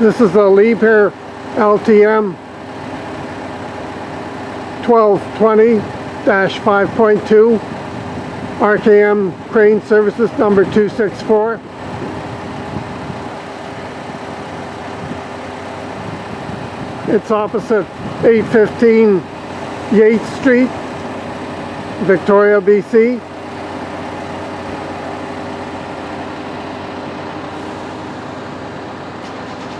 This is a Liebherr LTM 1220-5.2 RKM Crane Services number 264. It's opposite 815 Yates Street, Victoria, BC.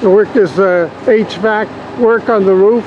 The work is uh, HVAC work on the roof.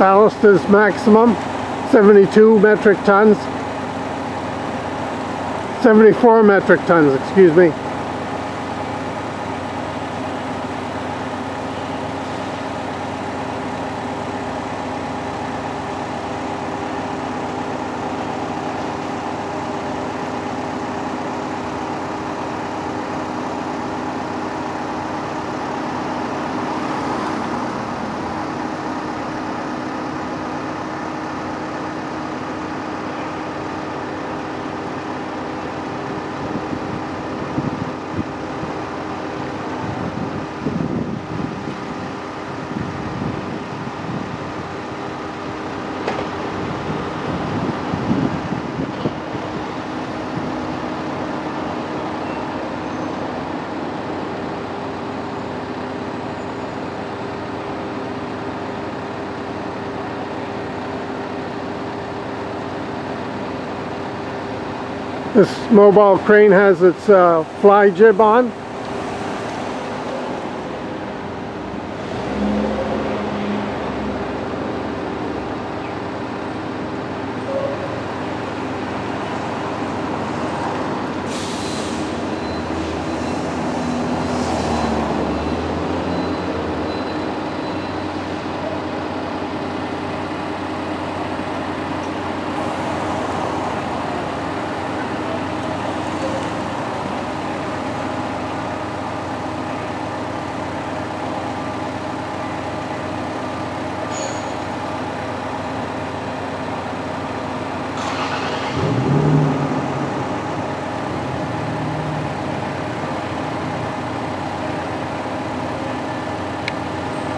Ballast is maximum 72 metric tons. 74 metric tons, excuse me. This mobile crane has its uh, fly jib on.